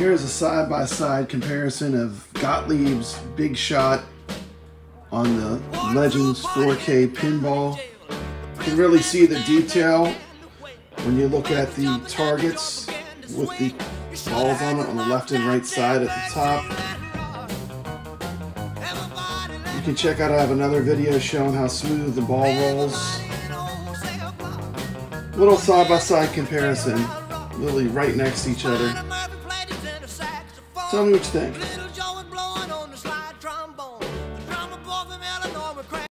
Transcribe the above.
Here's a side-by-side comparison of Gottlieb's Big Shot on the Legends 4K pinball. You can really see the detail when you look at the targets with the balls on it on the left and right side at the top. You can check out, I have another video showing how smooth the ball rolls. Little side-by-side -side comparison, literally right next to each other. Tell me what you think.